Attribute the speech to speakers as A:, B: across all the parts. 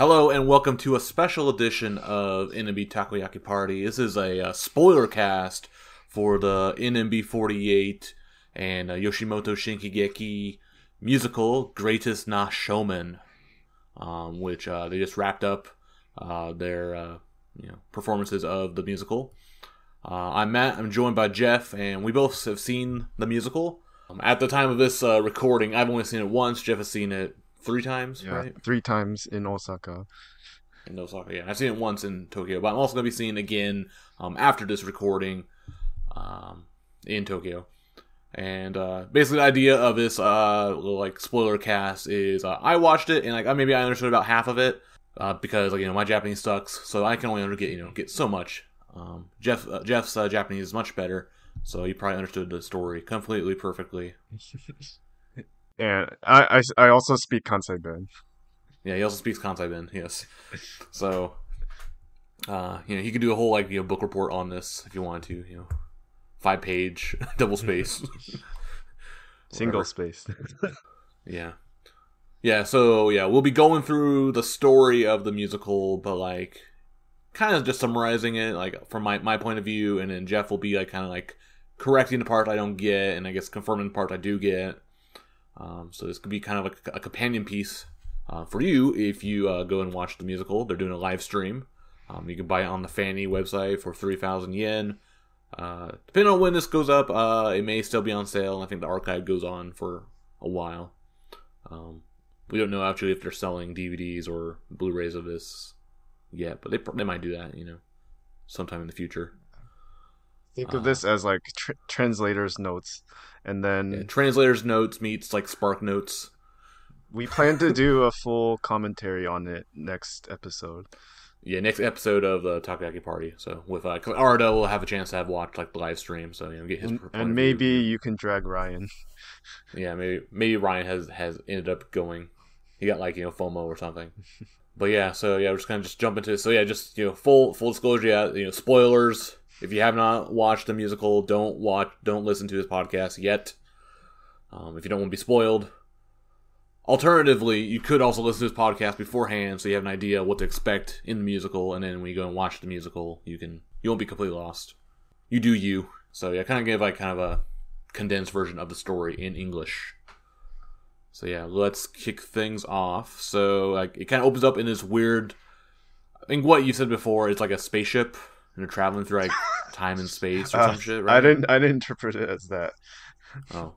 A: Hello and welcome to a special edition of NMB Takoyaki Party. This is a, uh spoiler cast for the NMB 48 and uh, Yoshimoto Shinkigeki musical Greatest Na Showman, um, which uh, they just wrapped up uh, their uh, you know performances of the musical. I'm Matt. I'm joined by Geoff, and we both have seen the musical. Um, at the time of this recording, I've only seen it once. Geoff has seen it three times,
B: Yeah,
A: right?
B: three times in Osaka.
A: in Osaka. Yeah, I've seen it once in Tokyo, but I'm also going to be seeing it again um, after this recording um, in Tokyo. And uh, basically, the idea of this uh, little like spoiler cast is uh, I watched it and like maybe I understood about half of it uh, because like you know my Japanese sucks, so I can only under- get you know get so much. Um, Geoff uh, Geoff's uh, Japanese is much better, so he probably understood the story completely perfectly.
B: And I, I, I also speak Kansai Ben.
A: Yeah, he also speaks Kansai Ben. Yes, so uh, you know he could do a whole like you know book report on this if you wanted to. You know, five page double space.
B: Single space.
A: Yeah, yeah. So yeah, we'll be going through the story of the musical, but like kind of just summarizing it, like from my my point of view, and then Geoff will be like kind of like correcting the part I don't get, and I guess confirming the part I do get. Um, so this could be kind of a, a companion piece uh, for you if you uh, go and watch the musical. They're doing a live stream. Um, you can buy it on the FANY website for three thousand yen. Uh, depending on when this goes up, uh, it may still be on sale. I think the archive goes on for a while. Um, we don't know actually if they're selling DVDs or Blu-rays of this yet, but they they might do that, you know, sometime in the future.
B: Think
A: Uh,
B: of this as like tr- translators' notes, and then
A: Yeah, translators notes meets like Spark notes.
B: we plan to do a full commentary on it next episode.
A: Yeah, next episode of the Takoyaki Party. So with uh, Arda will have a chance to have watched like the live stream, so you know get his
B: And, and
A: of
B: maybe you can drag Ryan.
A: Yeah, maybe maybe Ryan has has ended up going. He got like you know FOMO or something. But yeah, so yeah, we're just gonna just jump into it. so yeah, just you know full full disclosure, yeah, you know spoilers. If you have not watched the musical, don't watch, don't listen to this podcast yet. Um, if you don't want to be spoiled. Alternatively, you could also listen to this podcast beforehand, so you have an idea what to expect in the musical, and then when you go and watch the musical, you can you won't be completely lost. You do you. So yeah, kind of give like kind of a condensed version of the story in English. So yeah, let's kick things off. So like it kind of opens up in this weird. I think what you said before is like a spaceship they're traveling through like time and space or
B: Uh,
A: some shit, right?
B: I didn't I didn't interpret it as that,
A: Oh,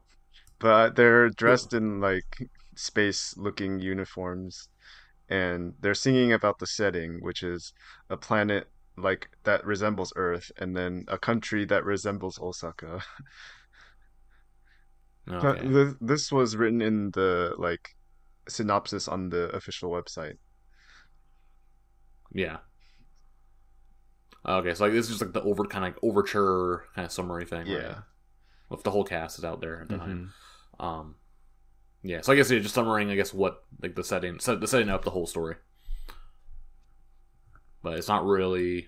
B: but they're dressed in like space-looking uniforms, and they're singing about the setting, which is a planet like that resembles Earth, and then a country that resembles Osaka.
A: Okay.
B: th- this was written in the like synopsis on the official website.
A: Yeah. Okay, so like this is just like the over kind of like overture kind of summary thing. right?
B: Yeah.
A: If the whole cast is out there at the time.
B: Mhm.
A: Um, yeah, so I guess yeah, just summarizing, I guess what like the setting, set, the setting up the whole story. But it's not really.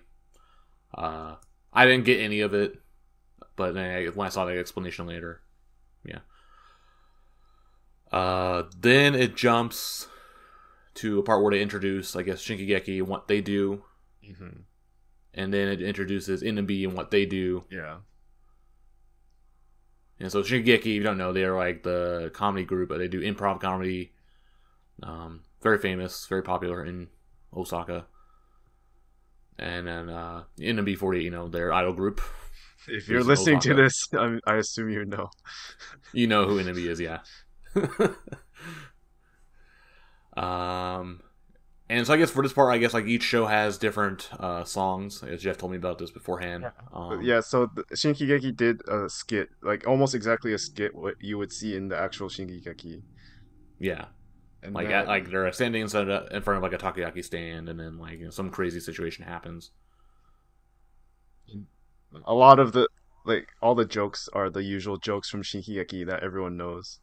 A: Uh, I didn't get any of it, but then I, when I saw the explanation later, yeah. Uh, then it jumps to a part where they introduce, I guess, Shinkigeki and what they do,
B: Mhm.
A: And then it introduces NMB and what they do.
B: Yeah.
A: And so Shingeki, if you don't know, they're like the comedy group, but they do improv comedy. Um, very famous, very popular in Osaka. And then uh, the B48, you know, their idol group.
B: If you're listening to this, I, I assume you know.
A: You know who NMB is, yeah. um, and so I guess for this part, I guess like each show has different uh, songs. As Geoff told me about this beforehand. Um,
B: yeah, so the, Shinkigeki did a skit, like almost exactly a skit what you would see in the actual Shinkigeki.
A: yeah.
B: And
A: Like
B: then-
A: at, like they're standing inside a- in front of like a takoyaki stand, and then like you know, some crazy situation happens.
B: a lot of the like all the jokes are the usual jokes from Shinkigeki that everyone knows.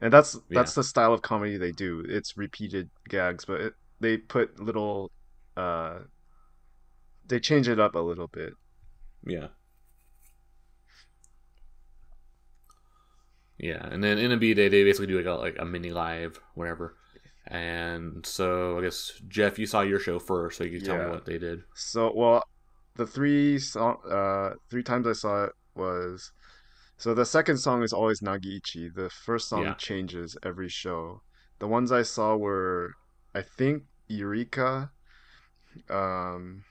B: And that's that's the style of comedy they do. It's repeated gags, but it, they put little uh they change it up a little bit.
A: Yeah. Yeah, and then in a B day they basically do like a like a mini live, whatever. And so I guess Geoff, you saw your show first, so you can tell
B: Yeah.
A: me what they did.
B: So, well, the three song, uh, three times I saw it was, so the second song is always Nagiichi. The first song
A: Yeah.
B: changes every show. The ones I saw were, I think, Eureka, um,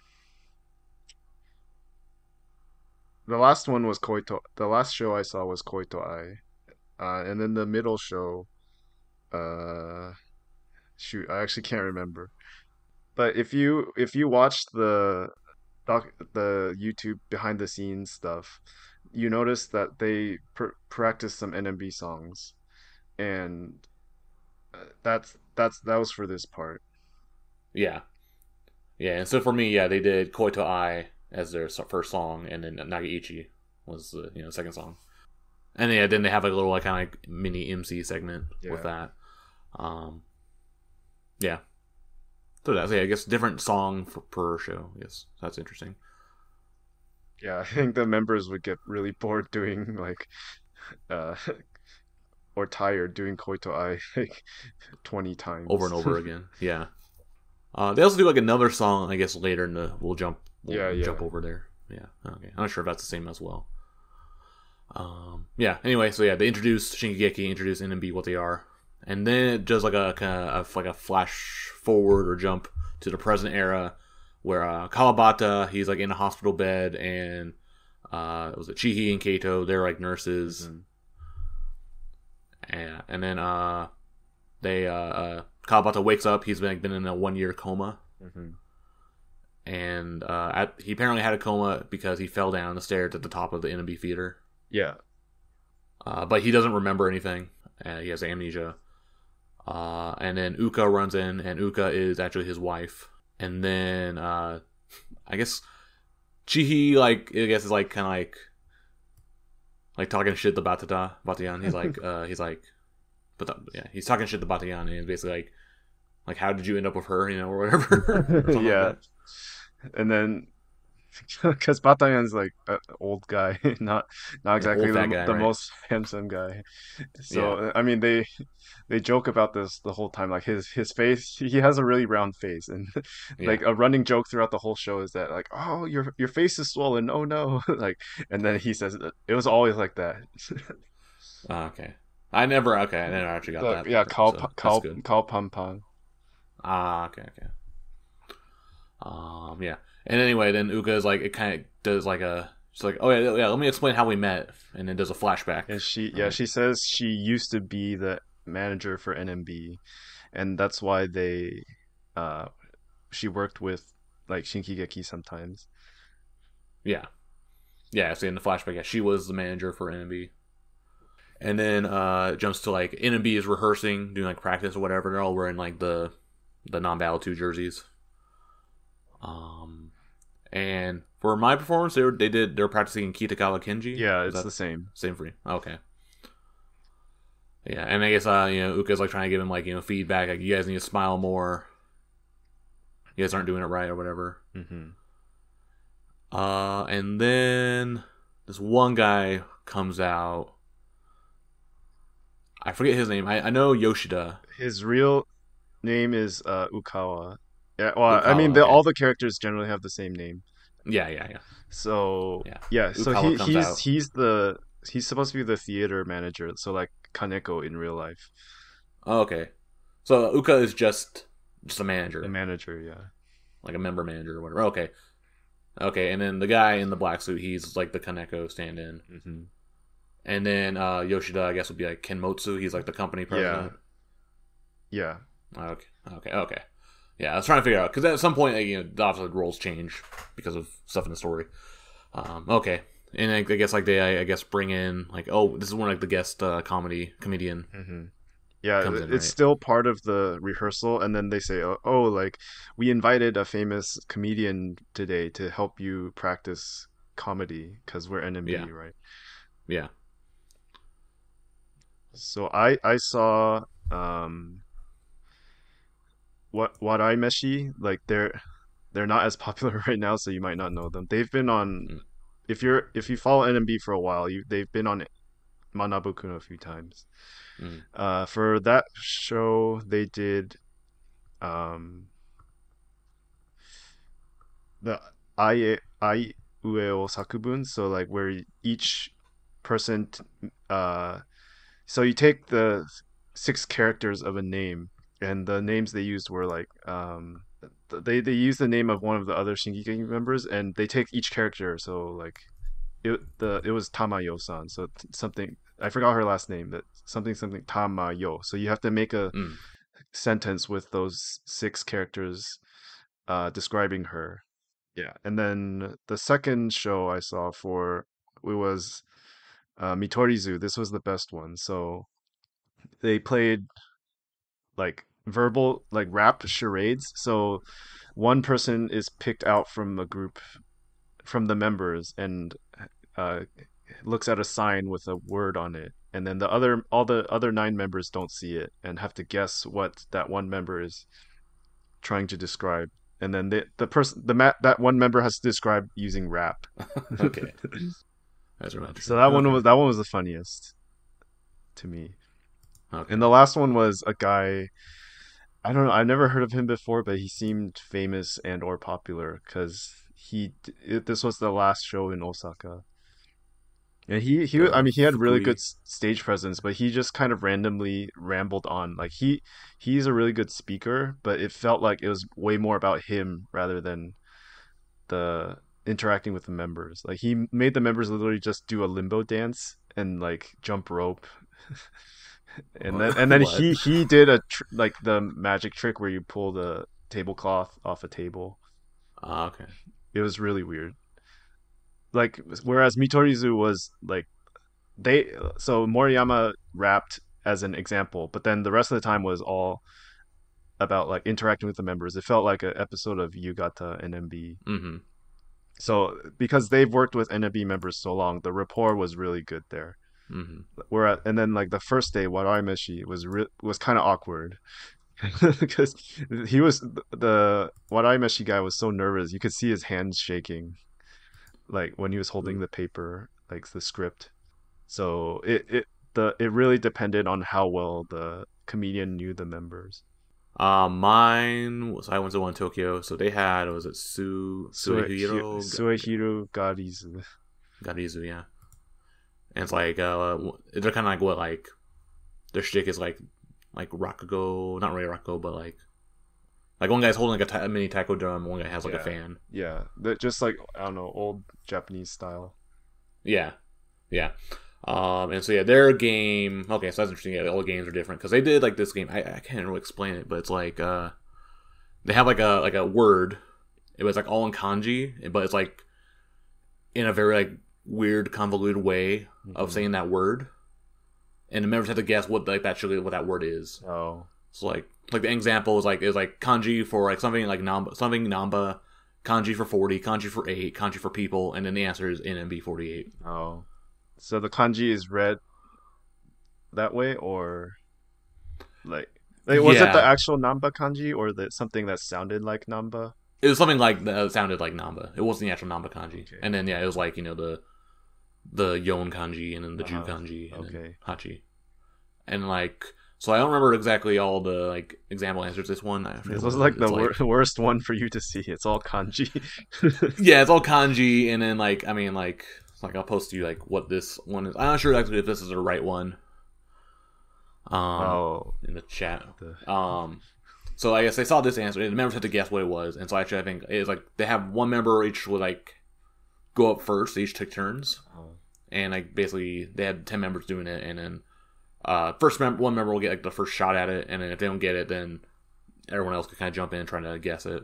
B: the last one was Koito. The last show I saw was Koito Ai, uh, and then the middle show, uh, shoot, I actually can't remember. But if you if you watch the doc the YouTube behind the scenes stuff, you notice that they pr practice some NMB songs, and that's that's that was for this part.
A: Yeah, yeah. And so for me, yeah, they did "Koi to Ai as their first song, and then Nagiichi was the you know second song. And yeah, then they have like a little like kind of like mini MC segment with that. Um, yeah. So that's yeah, I guess different song for, per show. Yes, that's interesting.
B: Yeah, I think the members would get really bored doing like, uh, or tired doing Koito Ai like 20 times.
A: over and over again. Yeah. Uh, they also do like another song, I guess later in the. We'll jump. We'll
B: Yeah, yeah.
A: jump over there. Yeah. Okay. I'm not sure if that's the same as well. Um. Yeah. Anyway, so yeah, they introduce Shingeki, introduce NMB what they are, and then it does like a kind of like a flash forward or jump to the present era, where uh, Kawabata he's like in a hospital bed, and uh, it was it Chihi and Kato they're like nurses,
B: Mhm.
A: And and then uh, they uh, uh wakes up. He's been like, been in a one year coma,
B: Mhm.
A: and uh, at, he apparently had a coma because he fell down the stairs at the top of the NMB theater.
B: Yeah.
A: Uh, but he doesn't remember anything. Uh, he has amnesia. Uh, and then Uka runs in, and Uka is actually his wife. And then uh, I guess Chihi like I guess is like kind of like like talking shit to Batata Batayan. He's like uh, he's like, but yeah, he's talking shit to Batayan, and he's basically like like how did you end up with her, you know, or whatever. Like
B: Yeah.
A: that.
B: And then, because Batayan's like an old guy, not not exactly the,
A: guy,
B: the
A: right?
B: most handsome guy. So I mean, they they joke about this the whole time. Like his his face, he has a really round face, and
A: Yeah.
B: like a running joke throughout the whole show is that like, oh, your your face is swollen. Oh no, like, and then he says it was always like that.
A: Ah, okay. I never okay. I never actually got
B: Like,
A: that.
B: yeah,
A: so that's
B: Kao
A: good.
B: Kao Pam Pam.
A: Ah, okay, okay. Um, yeah. And anyway, then Uka is like it kind of does like a she's like, oh yeah, yeah. Let me explain how we met, and then does a flashback.
B: And she, yeah,
A: Right.
B: she says she used to be the manager for NMB, and that's why they, uh, she worked with like Shinkigeki sometimes.
A: Yeah, yeah. So in the flashback, yeah, she was the manager for NMB. And then uh it jumps to like NMB is rehearsing, doing like practice or whatever. They're all wearing like the the non battle two jerseys. Um, and for my performance, they were they did they're practicing Kitagawa Kenji.
B: Yeah, it's the same.
A: Same for you. Okay. Yeah, and I guess uh, you know, Uka's like trying to give him like, you know, feedback, like you guys need to smile more. You guys aren't doing it right or whatever.
B: Mm-hmm.
A: Uh and then this one guy comes out. I forget his name. I, I know Yoshida.
B: His real name is uh, Ukawa. Yeah, well, I mean, the,
A: okay.
B: all the characters generally have the same name.
A: Yeah, yeah, yeah.
B: So
A: Yeah.
B: yeah, so he he's
A: out.
B: he's the he's supposed to be the theater manager. So like Kaneko in real life,
A: Oh, okay. So Uka is just just a manager.
B: A manager. Yeah.
A: like a member manager or whatever. Okay. Okay, and then the guy in the black suit, he's like the Kaneko stand in.
B: Mm-hmm.
A: And then uh, Yoshida, I guess, would be like Kenmotsu. He's like the company president.
B: Yeah.
A: Okay. Okay. Okay. Yeah, I was trying to figure out because at some point, like, you know, obviously roles change because of stuff in the story. Um, okay, and I, I guess like they, I, guess, bring in like, oh, this is one like the guest uh, comedy comedian.
B: Mm-hmm. Yeah,
A: Comes in,
B: it's
A: right?
B: still part of the rehearsal, and then they say, "Oh, oh, like we invited a famous comedian today to help you practice comedy because we're NMB,
A: Yeah.
B: right?"
A: Yeah.
B: So I I saw um what Waraimeshi like they're they're not as popular right now, so you might not know them. They've been on
A: Mm.
B: if you're if you follow NMB for a while, you they've been on Manabu-kun a few times.
A: Mm.
B: Uh, for that show, they did um the ai ai ueo sakubun so like where each person uh so you take the six characters of a name and the names they used were like um they they use the name of one of the other Shingeki members and they take each character so like it the it was Tamayo-san so something I forgot her last name but something something Tamayo so you have to make a mm. sentence with those six characters uh describing her yeah and then the second show I saw for it was uh, Mitorizu. This was the best one. So they played like verbal, like rap charades. So one person is picked out from a group, from the members, and uh, looks at a sign with a word on it, and then the other, all the other nine members don't see it and have to guess what that one member is trying to describe. And then the the person the ma- that one member has to describe using rap.
A: okay.
B: That's romantic. So that okay. one was that one was the funniest to me. Okay. And the last one was a guy. I don't know. I've never heard of him before, but he seemed famous and or popular because he. It, this was the last show in Osaka. And he, he, I mean, he had really good stage presence, but he just kind of randomly rambled on. Like he, he's a really good speaker, but it felt like it was way more about him rather than the interacting with the members. Like he made the members literally just do a limbo dance and like jump rope. and then and then he he did a tr- like the magic trick where you pull the tablecloth off a table.
A: Ah, okay.
B: It was really weird. Like whereas Mitorizu was like they so Moriyama rapped as an example, but then the rest of the time was all about like interacting with the members. It felt like an episode of Yugata NMB.
A: Mm-hmm.
B: So because they've worked with NMB members so long, the rapport was really good there.
A: Mm-hmm.
B: Where and then like the first day, Waraimeshi was re- was kind of awkward because he was the Waraimeshi guy was so nervous. You could see his hands shaking, like when he was holding the paper, like the script. So it it the it really depended on how well the comedian knew the members.
A: Uh, mine was I went to one in Tokyo, so they had was it Su Suehiro
B: Suehirogarizu. Garizu,
A: yeah. And it's like uh, they're kind of like what like their shtick is like like Rakugo, not really Rakugo, but like like one guy's holding like a ta- mini taiko drum, one guy has like
B: yeah.
A: a fan.
B: Yeah, they're just like I don't know, old Japanese style.
A: Yeah, yeah. Um, and so yeah, their game. Okay, so that's interesting. Yeah, all the games are different because they did like this game. I, I can't really explain it, but it's like uh, they have like a like a word. It was like all in kanji, but it's like in a very like weird, convoluted way mm-hmm. of saying that word, and the members have to guess what like actually what that word is.
B: Oh,
A: so like like the example is like is like kanji for like something like namba something namba, kanji for forty, kanji for eight, kanji for people, and then the answer is NMB forty eight.
B: Oh. So the kanji is read that way, or like, like was yeah. it the actual Namba kanji, or the something that sounded like Namba?
A: It was something like that sounded like Namba. It wasn't the actual Namba kanji. Okay. And then yeah, it was like you know the the Yon kanji and then the uh-huh. Ju kanji and okay. Hachi. And like so I don't remember exactly all the like example answers. This one,
B: this was like the wor- worst one for you to see. It's all kanji.
A: yeah, it's all kanji, and then like I mean like like I'll post to you like what this one is. I'm not sure actually if this is the right one. Um, oh, in the chat. The... Um, so I guess they saw this answer. And the members had to guess what it was, and so actually I think it's like they have one member each would like go up first. They each took turns, oh. And like basically they had ten members doing it, and then uh, first member one member will get like the first shot at it, and then if they don't get it, then everyone else can kind of jump in trying to guess it.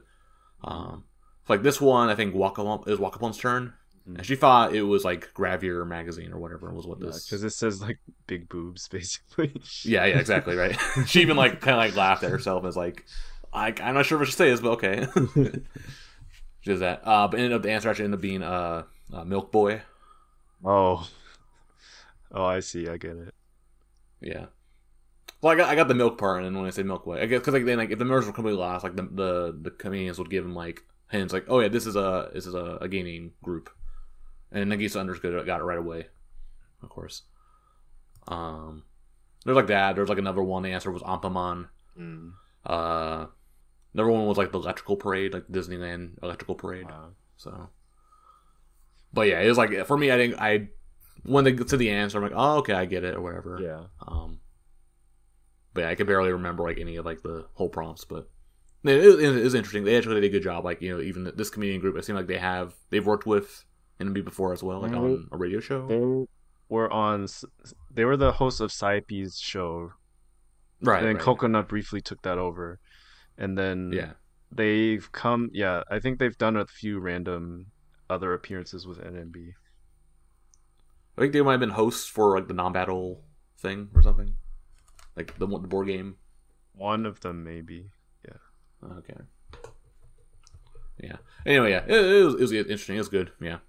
A: Um, like this one, I think Wakapon is Wakapon's turn, and she thought it was like gravure magazine or whatever was what this
B: because it says like big boobs basically.
A: yeah, yeah, exactly right. she even like kind of like laughed at herself as like, I, I'm not sure what she say this, but okay. she does that. Uh, but ended up the answer actually ended up being uh, uh Milk Boy.
B: Oh, oh, I see. I get it.
A: Yeah. Well, I got I got the milk part, and then when I say milk boy, I guess because like then like if the members were completely lost, like the the the comedians would give him like hints, like oh yeah, this is a this is a, a gaming group, and Nagisa understood it, got it right away, of course. Um, there's like that. There's like another one. The answer was Anpanman.
B: Mm.
A: Uh, another one was like the electrical parade, like Disneyland electrical parade.
B: Wow.
A: So, but yeah, it was like for me. I think I when they get to the answer, I'm like, oh, okay, I get it or whatever.
B: Yeah.
A: Um, but yeah, I can barely remember like any of like the whole prompts, but it is, it is interesting. They actually did a good job. Like you know, even this comedian group, it seemed like they have they've worked with NMB before as well, like
B: Mhm.
A: on a radio show.
B: They were on. They were the hosts of Saipi's show,
A: right.
B: and then
A: right.
B: Coconut briefly took that over, and then
A: Yeah.
B: they've come. Yeah, I think they've done a few random other appearances with NMB.
A: I think they might have been hosts for like the non-battle thing or something, like the the board game.
B: One of them maybe. Yeah.
A: Okay. Yeah. Anyway, yeah, it, it, was, it was interesting. It was good. Yeah.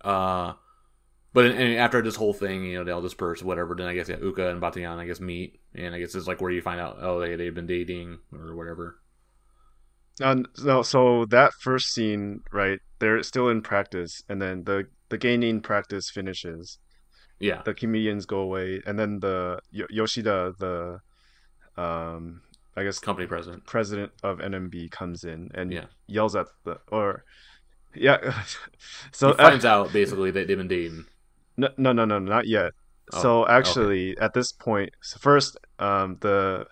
A: Uh, but in, and after this whole thing, you know, they all disperse, whatever. Then I guess yeah, Uka and Batayan, I guess meet, and I guess it's like where you find out, oh, they they've been dating or whatever.
B: And so, so that first scene, right? They're still in practice, and then the the gaining practice finishes.
A: Yeah.
B: The comedians go away, and then the Yo- Yoshida, the um, I guess
A: Company president.
B: president of NMB comes in and
A: Yeah.
B: yells at the or yeah. so
A: he finds out basically that they've been dating.
B: no, no, no, no, not yet.
A: Oh,
B: so actually, at this point, so first, um, the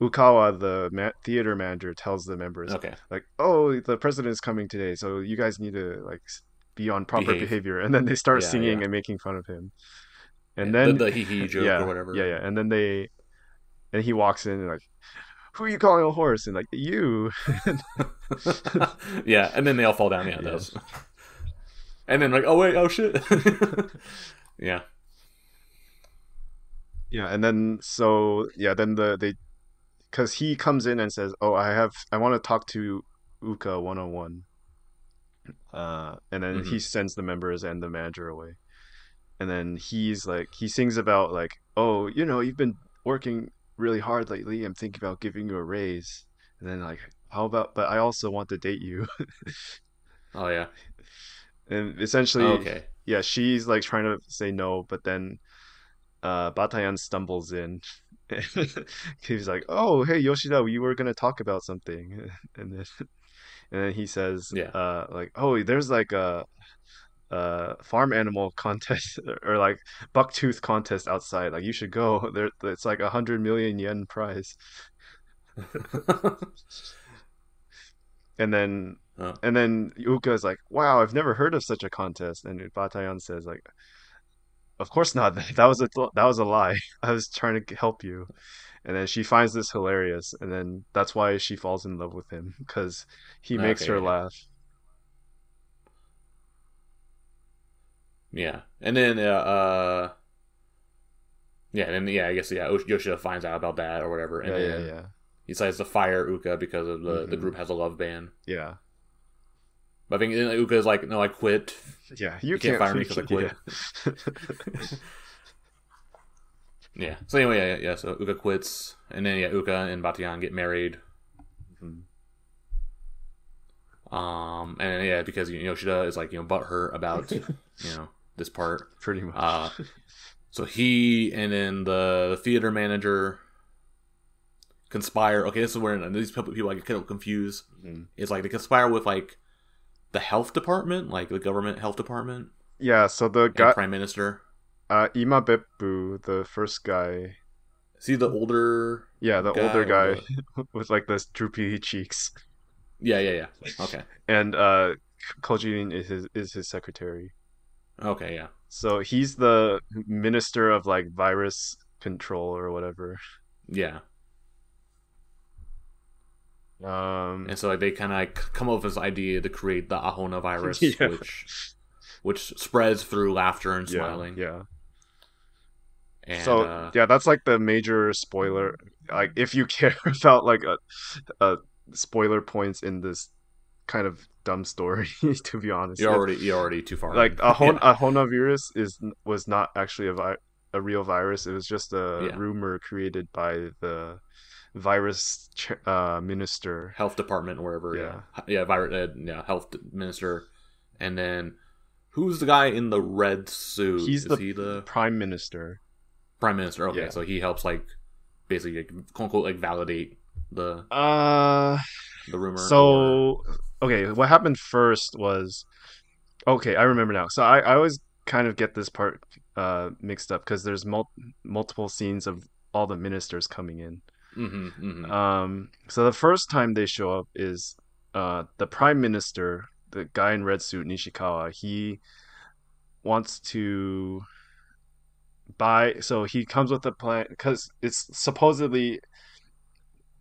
B: Ukawa, the ma- theater manager, tells the members
A: Okay.
B: like, "Oh, the president is coming today, so you guys need to like be on proper
A: Behave.
B: behavior." And then they start
A: Yeah,
B: singing
A: yeah.
B: and making fun of him. And
A: Yeah,
B: then
A: the, the hee hee joke or whatever.
B: yeah, yeah, and then they, and he walks in and like, "Who are you calling a horse?" And like, "You."
A: yeah, and then they all fall down. Yeah, does. And then like, oh wait, oh shit. yeah.
B: Yeah, and then so yeah, then the they because he comes in and says, "Oh, I have I want to talk to Uka one on one," uh, and then he sends the members and the manager away, and then he's like he sings about like, "Oh, you know, you've been working really hard lately. I'm thinking about giving you a raise," and then like, "How about? But I also want to date you,"
A: Oh yeah.
B: and essentially,
A: okay.
B: yeah, she's like trying to say no, but then uh Batayan stumbles in. He's like, "Oh, hey Yoshida, we were gonna talk about something," and then and then he says,
A: Yeah.
B: uh, like, "Oh, there's like a." uh farm animal contest or like bucktooth contest outside like you should go there it's like a hundred million yen prize and then
A: Oh.
B: and then Yuka is like, "Wow, I've never heard of such a contest." And Batayan says, "Like, of course not. That was a that was a lie. I was trying to help you." And then she finds this hilarious, and then that's why she falls in love with him because he makes
A: Okay,
B: her
A: yeah.
B: laugh.
A: Yeah, and then uh, uh yeah, and then yeah, I guess yeah, Yoshida finds out about that or whatever, and
B: Yeah, yeah,
A: then
B: yeah,
A: he decides to fire Uka because of the the
B: Mhm.
A: group has a love ban.
B: yeah,
A: But I think is like, no, I quit.
B: yeah. You,
A: You can't fire me because I quit.
B: Yeah.
A: Yeah. So anyway, yeah, yeah. So Uka quits, and then yeah, Uka and Batayan get married.
B: Mhm.
A: Um, and yeah, because you know, Yoshida is like you know butthurt about you know this part.
B: Pretty much.
A: Uh, so he and then the, the theater manager conspire. Okay, this is where these people people like get kind of confused.
B: Mhm.
A: It's like they conspire with like the health department, like the government health department,
B: Yeah. So the guy,
A: prime minister.
B: uh, Ima Beppu, the first guy.
A: See the older.
B: Yeah, the
A: Guy
B: older guy with like the droopy cheeks.
A: Yeah, yeah, yeah. Okay,
B: and uh Kojin is his is his secretary.
A: okay, yeah,
B: So he's the minister of like virus control or whatever.
A: yeah.
B: Um
A: And so like, they kind of like come up with this idea to create the Ahona virus,
B: Yeah.
A: which which spreads through laughter and smiling.
B: yeah.
A: And,
B: so
A: uh,
B: yeah, that's like the major spoiler. Like if you care about like a, a spoiler points in this kind of dumb story, to be honest.
A: you're already you're already too far.
B: like a hon-
A: Yeah.
B: a Hona virus is was not actually a vi- a real virus. It was just a
A: Yeah.
B: rumor created by the virus ch- uh, minister.
A: health department wherever.
B: Yeah.
A: Yeah, yeah, virus. Uh, yeah, health minister, and then who's the guy in the red suit?
B: He's
A: Is
B: the-
A: he the
B: Prime minister.
A: prime minister? Okay,
B: Yeah.
A: so he helps like basically like, quote unquote like validate The
B: Uh,
A: the rumor. or-
B: so okay, what happened first was okay. I remember now. So I, I always kind of get this part uh mixed up because there's mul- multiple scenes of all the ministers coming in.
A: Mhm, mhm.
B: Um, so the first time they show up is uh the prime minister, the guy in red suit, Nishikawa. He wants to buy. So he comes with a plan because it's supposedly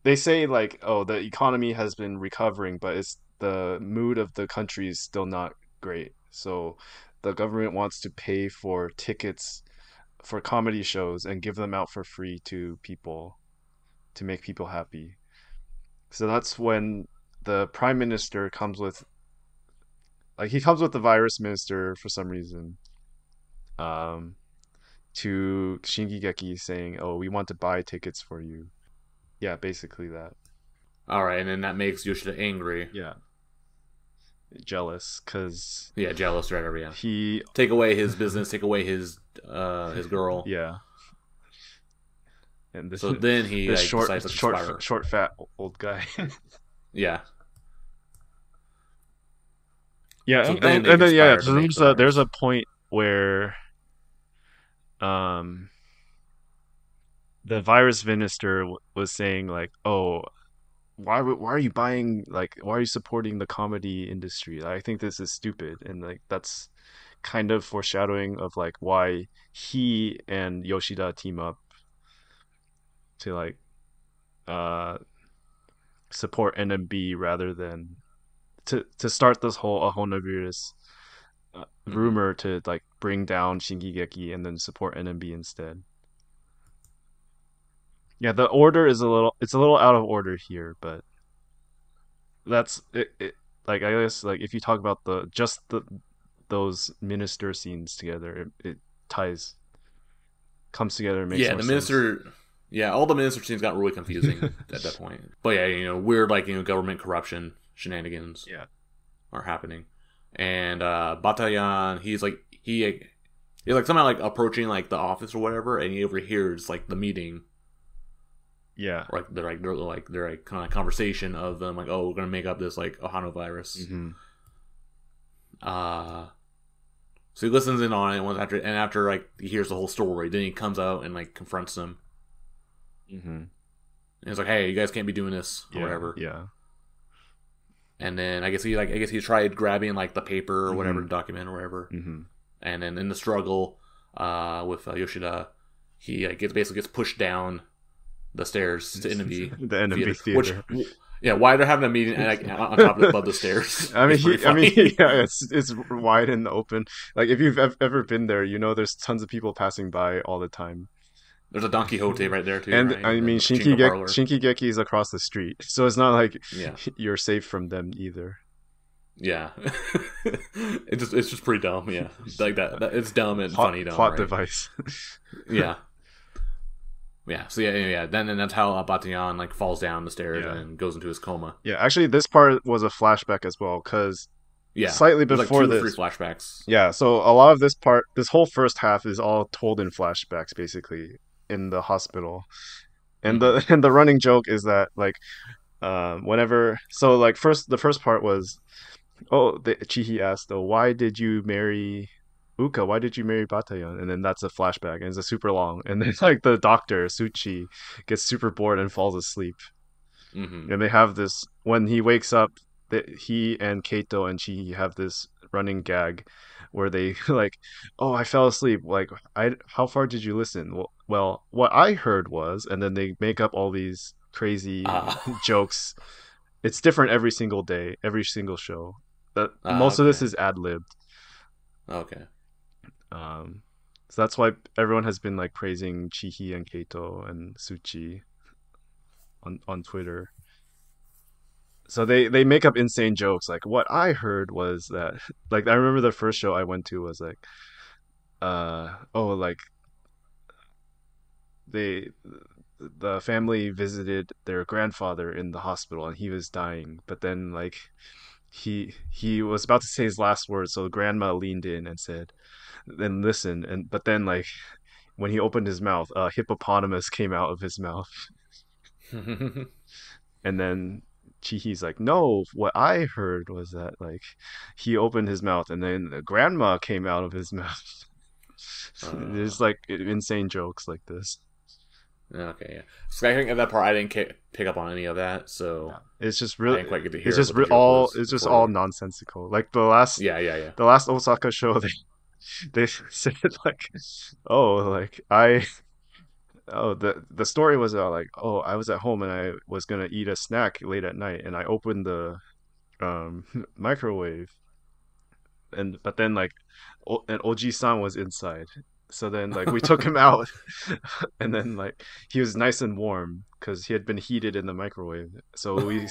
B: they say like, oh, the economy has been recovering, but it's the mood of the country is still not great. So the government wants to pay for tickets for comedy shows and give them out for free to people to make people happy. So that's when the prime minister comes with like he comes with the virus minister for some reason um to Shinkigeki saying, "Oh, we want to buy tickets for you." Yeah, basically that.
A: All right, and then that makes Yoshida angry.
B: Yeah. Jealous cuz
A: Yeah, jealous right? whatever. Yeah,
B: he
A: take away his business, take away his uh his girl.
B: yeah. And this
A: So then he
B: this
A: like,
B: short
A: decides to
B: short
A: conspire.
B: short fat old guy.
A: Yeah,
B: Yeah,
A: So
B: and,
A: then
B: and, and then yeah, so there's a there's a point where um the virus minister w- was saying like, "Oh, why why are you buying like why are you supporting the comedy industry? I think this is stupid." And like that's kind of foreshadowing of like why he and Yoshida team up to like uh support NMB rather than to to start this whole Ahonavirus uh,
A: Mhm.
B: rumor to like bring down Shinkigeki and then support NMB instead. Yeah, the order is a little it's a little out of order here, but that's it, it like I guess like if you talk about the just the those minister scenes together, it, it ties comes together and makes
A: yeah. The
B: sense.
A: minister. Yeah, all the minister scenes got really confusing at that point. But yeah, you know, weird like you know government corruption shenanigans.
B: Yeah.
A: are happening, and uh Batayan, he's like he he's like somehow like approaching like the office or whatever, and he overhears like the meeting
B: Yeah.
A: or like they're like they're like they're like kind of conversation of them like oh we're gonna make up this like Ahona virus.
B: hmm
A: Uh, so he listens in on it once after, and after like he hears the whole story, then he comes out and like confronts them.
B: Hmm
A: And he's like, "Hey, you guys can't be doing this or
B: Yeah.
A: whatever."
B: Yeah.
A: And then I guess he like I guess he tried grabbing like the paper or whatever
B: Mhm.
A: document or whatever.
B: hmm
A: And then in the struggle, uh, with uh, Yoshida, he like, gets basically gets pushed down the stairs to NMB
B: the enemy theater.
A: Which, yeah, why they're having a meeting like, on top of the, above the stairs?
B: I mean, he, I mean, yeah, it's it's wide and open. Like if you've ever been there, you know there's tons of people passing by all the time.
A: There's a Don Quixote right there too.
B: and
A: right?
B: I mean, Shinki. Shinkigeki is across the street, so it's not like
A: Yeah.
B: you're safe from them either.
A: Yeah, it's just it's just pretty dumb. Yeah, like that. that it's dumb and
B: Plot,
A: funny dumb.
B: plot
A: right?
B: device.
A: Yeah, yeah. So yeah, yeah. yeah. Then and that's how uh, Batayan like falls down the stairs
B: Yeah.
A: and goes into his coma.
B: yeah, actually, this part was a flashback as well, because
A: Yeah,
B: slightly
A: like
B: before
A: or
B: this,
A: three flashbacks.
B: Yeah, so a lot of this part, this whole first half is all told in flashbacks, basically, in the hospital, and the and the running joke is that like, um, whenever so like first the first part was, oh, the, Chihi asked, oh, why did you marry Uka? Why did you marry Batayan? And then that's a flashback, and it's a super long, and then like the doctor Suchi gets super bored and falls asleep,
A: hmm
B: and they have this when he wakes up that he and Kato and Chihi have this running gag where they like oh I fell asleep. Like I how far did you listen? Well, well what I heard was and then they make up all these crazy
A: Ah.
B: jokes it's different every single day every single show that
A: Ah,
B: most of this is ad-libbed
A: Okay.
B: um so that's why everyone has been like praising Chihi and Kato and Suchi on on Twitter. So they they make up insane jokes. Like what I heard was that like I remember the first show I went to was like uh oh like they the family visited their grandfather in the hospital and he was dying but then like he he was about to say his last words so grandma leaned in and said then listen and but then like when he opened his mouth a hippopotamus came out of his mouth and then Chihi's like, no, what I heard was that like he opened his mouth and then the grandma came out of his mouth. Uh, There's like insane jokes like this.
A: Okay, yeah. So I think at that part I didn't pick up on any of that, so
B: yeah. it's just really quite get to hear. It's just re- all it's just all nonsensical. Like the last
A: yeah yeah yeah
B: the last Osaka show they they said like oh like I oh the the story was uh, like oh I was at home and I was gonna eat a snack late at night and I opened the um microwave and but then like o- and Oji-san was inside so then like we took him out and then like he was nice and warm because he had been heated in the microwave so we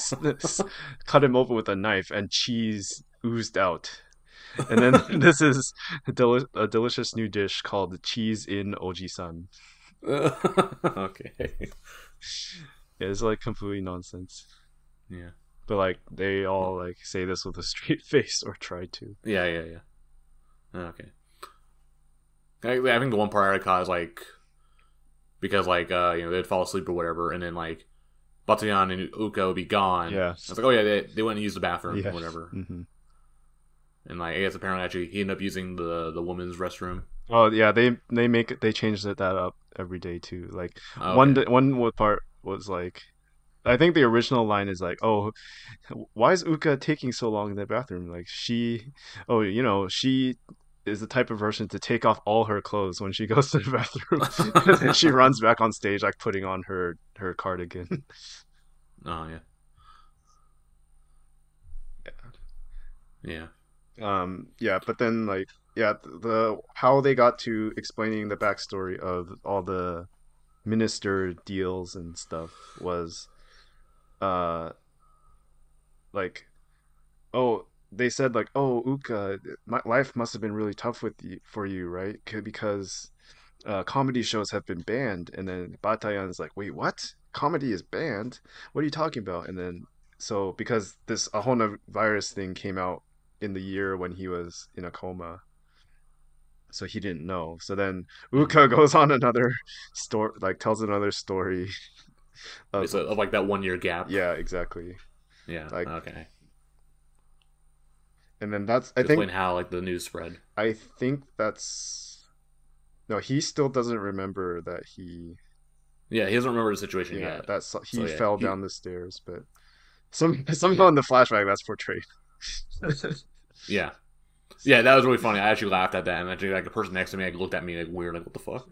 B: cut him open with a knife and cheese oozed out and then this is a, deli- a delicious new dish called cheese in Oji-san
A: okay.
B: Yeah, it's like completely nonsense.
A: Yeah.
B: But like they all like say this with a straight face or try to.
A: Yeah, yeah, yeah. Okay. I, I think the one part I caught is like because like uh you know they'd fall asleep or whatever, and then like Batayan and Uka would be gone.
B: Yeah.
A: It's like oh yeah they they went and used the bathroom
B: yeah.
A: or whatever.
B: Mm-hmm.
A: And like I guess apparently actually he ended up using the the woman's restroom.
B: Oh yeah, they they make they changed that up every day too. Like okay. one one part was like, I think the original line is like, "Oh, why is Uka taking so long in the bathroom? Like she, oh, you know, she is the type of person to take off all her clothes when she goes to the bathroom, and she runs back on stage like putting on her her cardigan."
A: Oh yeah. Yeah.
B: Yeah. Um. Yeah, but then like yeah, the how they got to explaining the backstory of all the minister deals and stuff was uh like oh they said like oh uka my life must have been really tough with you for you right because uh, comedy shows have been banned and then batayan is like wait what comedy is banned what are you talking about and then so because this ahona virus thing came out in the year when he was in a coma so he didn't know. So then. Uka goes on another story, like tells another story
A: of, so, of like that one year gap.
B: Yeah, exactly.
A: Yeah. Like okay.
B: And then that's I Explain think
A: how like the news spread.
B: I think that's no. He still doesn't remember that he.
A: Yeah, he doesn't remember the situation
B: yeah,
A: yet.
B: That's he so, yeah, fell he... down the stairs, but some somehow in the flashback that's portrayed.
A: yeah, yeah, that was really funny. I actually laughed at that, and actually, like the person next to me, like looked at me like weird, like what the fuck?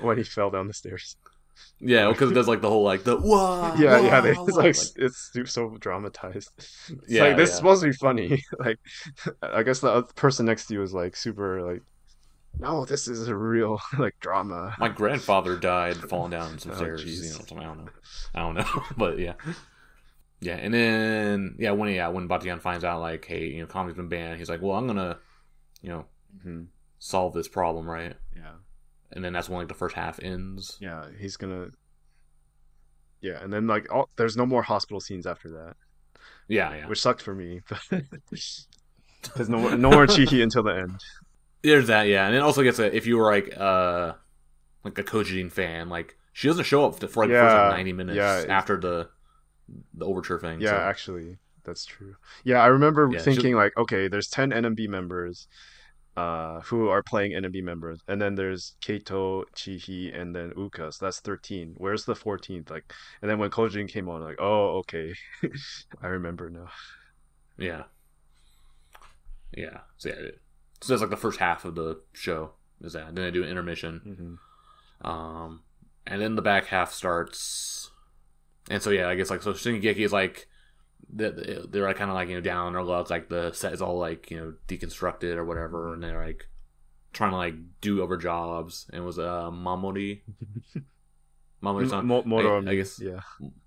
B: when he fell down the stairs.
A: Yeah, because it does like the whole like the whoa.
B: Yeah,
A: whoa,
B: yeah, they, it's like, it's so dramatized. It's yeah, like this yeah. is supposed to be funny. like, I guess the person next to you is like super like, no, this is a real like drama.
A: My grandfather died falling down some oh, stairs. Geez. You know, I don't know, I don't know, but yeah. Yeah, and then yeah, when yeah, when Batayan finds out like, hey, you know, comedy's been banned, he's like, well, I'm gonna, you know,
B: mm-hmm.
A: solve this problem, right?
B: Yeah.
A: And then that's when like the first half ends.
B: Yeah, he's gonna. Yeah, and then like, all, there's no more hospital scenes after that.
A: Yeah, yeah.
B: Which sucked for me, because no, no more Chihi until the end.
A: There's that, yeah, and it also gets a if you were like uh like a Kojin fan, like she doesn't show up for like yeah, first like, ninety minutes yeah, after the the overture thing.
B: Yeah, so. actually, that's true. Yeah, I remember yeah, thinking like, okay, there's ten NMB members, uh, who are playing NMB members, and then there's Keito, Chihi, and then Uka. So that's thirteen. Where's the fourteenth? Like, and then when Kojin came on, like, oh, okay, I remember now.
A: Yeah. Yeah. So yeah, so that's like the first half of the show is that. Then they do an intermission.
B: Mm-hmm.
A: Um, and then the back half starts and so yeah, I guess like so Shingeki is like they're like kind of like you know down their luck. Like the set is all like you know deconstructed or whatever, and they're like trying to like do over jobs. And it was uh Mamori, Mamori
B: san, Moromi,
A: I, I, guess
B: yeah,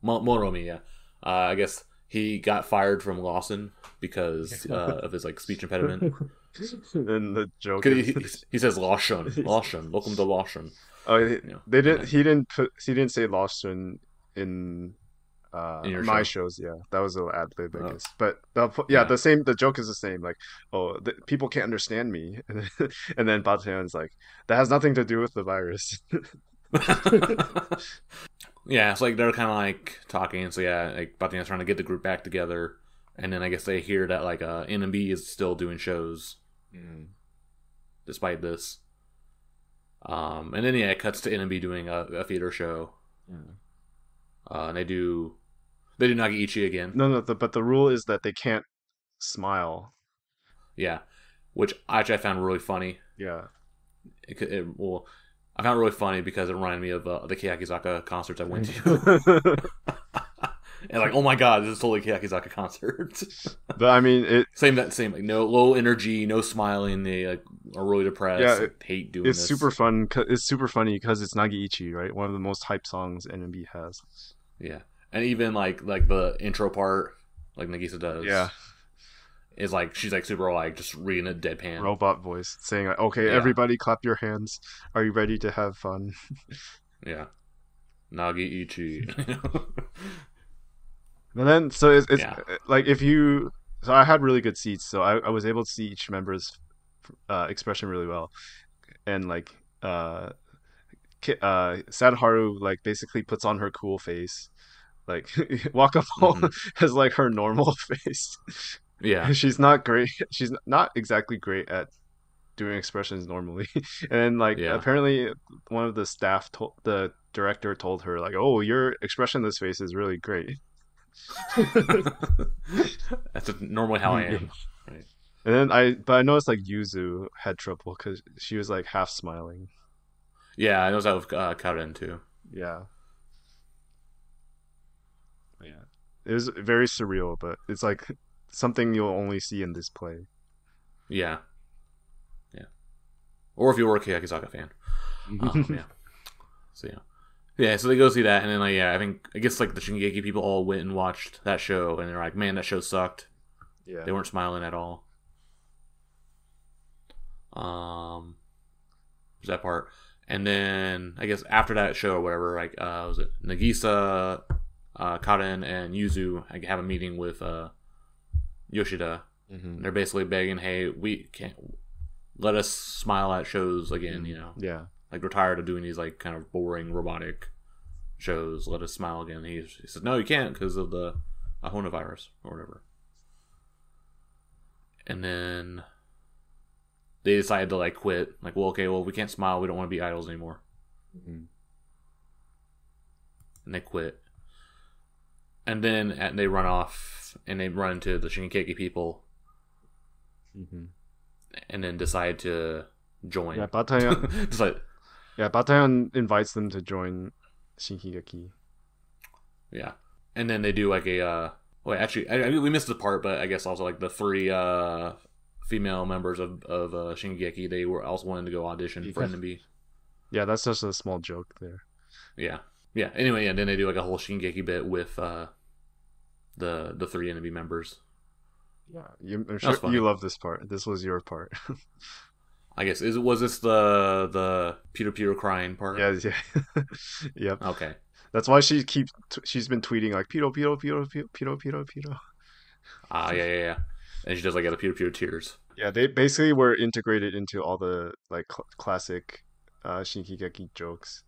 A: Moromi, yeah. Uh, I guess he got fired from Lawson because uh, of his like speech impediment.
B: and the joke,
A: he, he, he, says Lawson, Lawson, welcome to Lawson.
B: Oh, they, they didn't. He didn't put. He didn't say Lawson in uh my show? shows yeah that was a little ad lib i oh. guess but the, yeah, yeah, the same the joke is the same like oh the, people can't understand me and then, and then Batayan's like that has nothing to do with the virus
A: yeah, it's like they're kind of like talking. So yeah, like Batinya's trying to get the group back together, and then I guess they hear that like uh, NMB is still doing shows
B: Mm.
A: despite this. Um, and then yeah, it cuts to NMB doing a, a theater show.
B: Yeah.
A: Uh, and they do they do Nagiichi again.
B: No, no, the, but the rule is that they can't smile.
A: Yeah, which actually I found really funny.
B: Yeah.
A: It, it, well, I found it really funny because it reminded me of uh, the Keyakizaka concerts I went to. and like, oh my god, this is totally Keyakizaka concert.
B: but I mean, it
A: same that same like no low energy, no smiling. They like are really depressed.
B: Yeah, it-
A: hate doing
B: it's
A: this.
B: super fun. It's super funny because it's Nagiichi, right? One of the most hype songs NMB has.
A: Yeah, and even like like the intro part, like Nagisa does.
B: Yeah,
A: is like she's like super like just reading a deadpan.
B: robot voice saying, like, "Okay,
A: Yeah.
B: everybody, clap your hands. Are you ready to have fun?"
A: Yeah, Nagiichi.
B: And then, so it's, it's
A: Yeah.
B: like if you, so I had really good seats, so I, I was able to see each member's uh, expression really well, and like uh, uh, Sadharu like basically puts on her cool face, like Wakapo has like her normal face.
A: yeah,
B: She's not great. She's not exactly great at doing expressions normally, and like
A: Yeah.
B: apparently one of the staff told the director told her like, "Oh, your expression in this face is really great."
A: that's normally how I am. Right.
B: And then I, but I noticed like Yuzu had trouble because she was like half smiling.
A: Yeah, I noticed that with uh, Karen too.
B: Yeah. Yeah. It was very surreal, but it's like something you'll only see in this play.
A: Yeah, yeah. Or if you were a Keyakizaka fan. Um, yeah. So yeah, yeah. So they go see that, and then like yeah, I think I guess like the Shingeki people all went and watched that show, and they're like, man, that show sucked.
B: yeah.
A: They weren't smiling at all. Um, was that part, and then I guess after that show or whatever, like uh, was it Nagisa, uh, Karen, and Yuzu have a meeting with uh Yoshida.
B: Mhm.
A: They're basically begging, hey, we can't let us smile at shows again. You know,
B: Yeah.
A: like we're tired of doing these like kind of boring robotic shows. Let us smile again. He, he said, no, you can't because of the Ahona virus or whatever. And then they decided to like quit. Like, well, okay, well, we can't smile. We don't want to be idols anymore.
B: Mhm.
A: And they quit. And then and they run off and they run into the Shinkeki people
B: Mhm.
A: and then decide to join.
B: Yeah, Batayan.
A: It's
B: yeah, Batayan invites them to join Shinkigeki.
A: Yeah, and then they do like a. Uh, wait, actually, I, I, we missed the part, but I guess also like the three uh, female members of of uh, Shingeki, they were also wanting to go audition for
B: Because-
A: NMB.
B: Yeah, that's just a small joke there.
A: Yeah, yeah. Anyway, and then they do like a whole Shingeki bit with uh, the the three NMB members.
B: Yeah, you, I'm sure you love this part. This was your part.
A: I guess is was this the the Peter Peter crying part?
B: yeah, yeah, yep.
A: Okay.
B: That's why she keeps. T- she's been tweeting like Peter Peter Peter Peter Peter Pito."
A: Ah, yeah, yeah, yeah. And she does like the Peter Peter tears.
B: Yeah, they basically were integrated into all the like cl- classic uh, Shinkigeki jokes.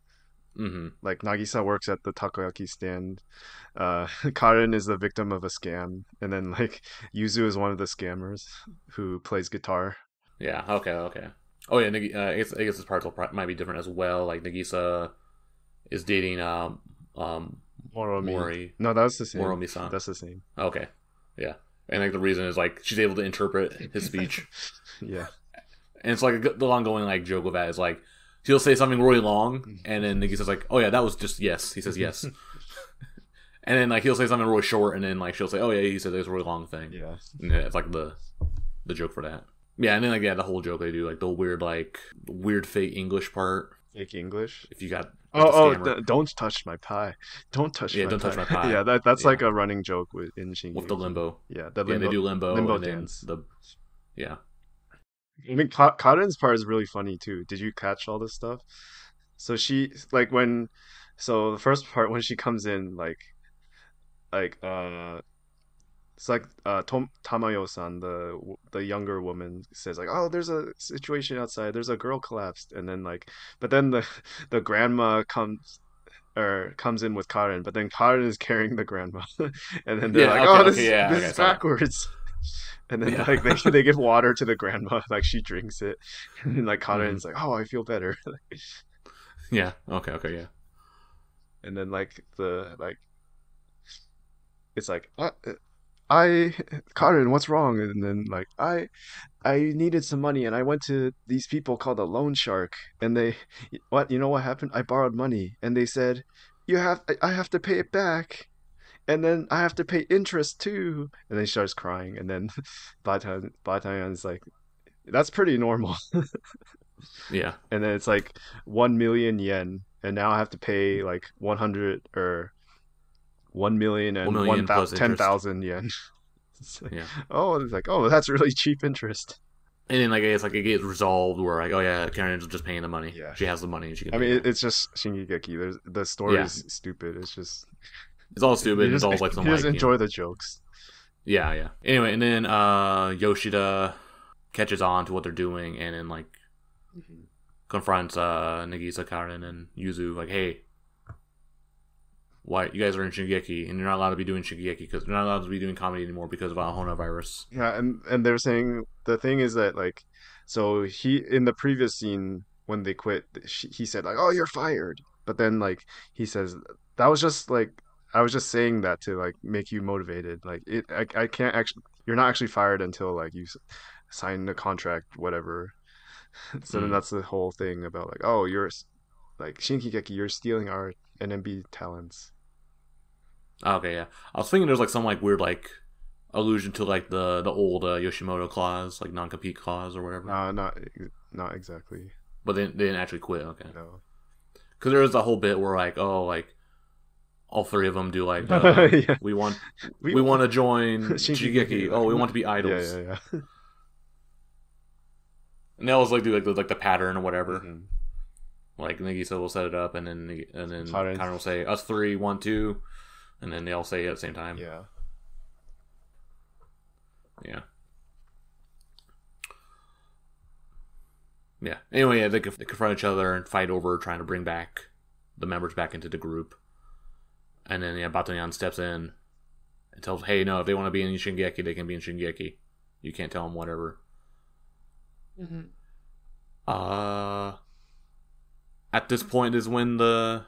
A: Mm-hmm.
B: Like Nagisa works at the takoyaki stand. Uh, Karen is the victim of a scam, and then like Yuzu is one of the scammers who plays guitar.
A: Yeah. Okay. Okay. Oh yeah. Uh, I guess I guess this part pro- might be different as well. Like Nagisa is dating um um
B: Moromi.
A: Mori
B: No, that's the same.
A: Moromi-san.
B: That's the same.
A: Okay. Yeah. And like the reason is like she's able to interpret his speech,
B: Yeah.
A: and it's like the ongoing like joke of that is like he'll say something really long,
B: Mm-hmm.
A: and then Nagisa's like, "Oh yeah, that was just yes." He says yes, and then like he'll say something really short, and then like she'll say, "Oh yeah, he said this really long thing."
B: Yeah.
A: And it's like the the joke for that. Yeah, and then like yeah, the whole joke they do like the weird like weird fake English part.
B: Fake English.
A: If you got
B: Oh, oh! don't touch my pie! Don't touch
A: Yeah,
B: my
A: don't
B: pie.
A: touch my pie.
B: yeah, that that's
A: Yeah.
B: like a running joke with in Shingeki.
A: with the limbo.
B: Yeah, the
A: Yeah, they do limbo,
B: limbo dance.
A: The yeah,
B: I mean, Karen's part is really funny too. Did you catch all this stuff? So she like when, so the first part when she comes in, like, like uh, it's like uh Tom- Tamayo-san, the the younger woman says like, "Oh, there's a situation outside. There's a girl collapsed." And then like but then the the grandma comes or comes in with Karen, but then Karen is carrying the grandma. and then they're
A: Yeah,
B: like,
A: okay,
B: "Oh,
A: okay,
B: this,
A: yeah,
B: this
A: okay,
B: is
A: sorry.
B: backwards." And then
A: Yeah.
B: like they they give water to the grandma, like she drinks it. And then like
A: Mm-hmm.
B: Karen's like, "Oh, I feel better."
A: Yeah. Okay. Okay. Yeah.
B: and then like the like it's like "Uh, I Karen, what's wrong? And then like I I needed some money and I went to these people called a loan shark and they what you know what happened? I borrowed money and they said you have I have to pay it back. And then I have to pay interest too. And then she starts crying. And then Batayan Batayan's like, that's pretty normal.
A: Yeah.
B: and then it's like 1 million yen and now i have to pay like 100 or 1 million and
A: 1 million
B: 1,
A: plus
B: 10,000 yen like,
A: Yeah.
B: oh it's like oh that's really cheap interest
A: And then like it's like it gets resolved where like oh yeah Karen's just paying the money.
B: Yeah.
A: She has the money. and She can.
B: i mean
A: it,
B: it's just shingeki there's the story
A: Yeah.
B: is stupid it's just
A: it's all stupid.
B: you
A: It's all like some
B: you
A: like
B: just
A: you know-
B: enjoy the jokes
A: Yeah, yeah. Anyway, and then uh Yoshida catches on to what they're doing and then like confronts uh Nagisa, Karen, and Yuzu like, hey, why you guys are in Shingeki and you're not allowed to be doing Shingeki because you're not allowed to be doing comedy anymore because of Ahona virus.
B: Yeah, and and they're saying the thing is that like, so he in the previous scene when they quit, she, he said like, "Oh, you're fired," but then like he says that was just like I was just saying that to like make you motivated. Like it, I, I can't actually, you're not actually fired until like you sign the contract, whatever. so then
A: Mm.
B: that's the whole thing about like, oh, you're like Shinkigeki, you're stealing our NMB talents.
A: Okay, yeah. I was thinking there's like some like weird like allusion to like the the old uh, Yoshimoto clause, like non compete clause or whatever.
B: No, not not exactly.
A: But they, they didn't actually quit. Okay.
B: No.
A: Because there was a whole bit where like oh like all three of them do like uh,
B: Yeah.
A: we want we, want to join
B: Shingeki.
A: Oh, we want to be idols.
B: Yeah, yeah, yeah.
A: And they always like do like the like the pattern or whatever.
B: Mhm.
A: Like Nagisa will set it up, and then and then
B: Karen.
A: Will say us three, one, two, and then they all say it at the same time.
B: Yeah.
A: Yeah. Yeah. Anyway, yeah, they confront each other and fight over trying to bring back the members back into the group. And then, yeah, Batayan steps in and tells, hey, no, if they want to be in Shingeki, they can be in Shingeki. You can't tell them whatever. Uh, at this point is when the.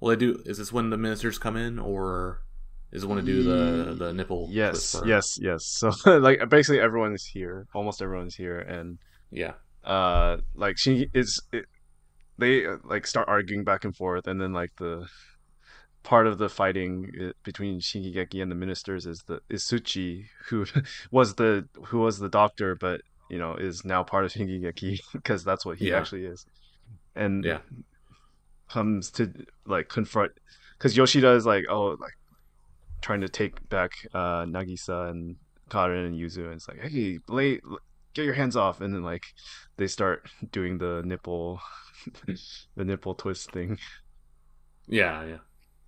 A: Well, they do. Is this when the ministers come in, or is it when they do the the nipple?
B: Yes, yes, yes. So like basically everyone is here. Almost everyone is here, and
A: Yeah.
B: uh, like she is. It, they uh, like start arguing back and forth, and then like the part of the fighting uh, between Shingeki and the ministers is the is Suchi, who was the who was the doctor, but you know is now part of Shingeki because that's what he
A: Yeah.
B: actually is, and
A: Yeah.
B: comes to like confront because Yoshida is like oh like trying to take back uh Nagisa and Karen and Yuzu and it's like hey lay get your hands off and then like they start doing the nipple the nipple twist thing
A: Yeah, yeah.